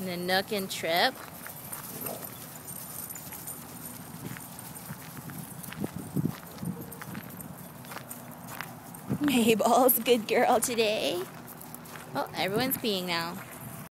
The nook and Trip. Mabel's good girl today. Oh, everyone's peeing now.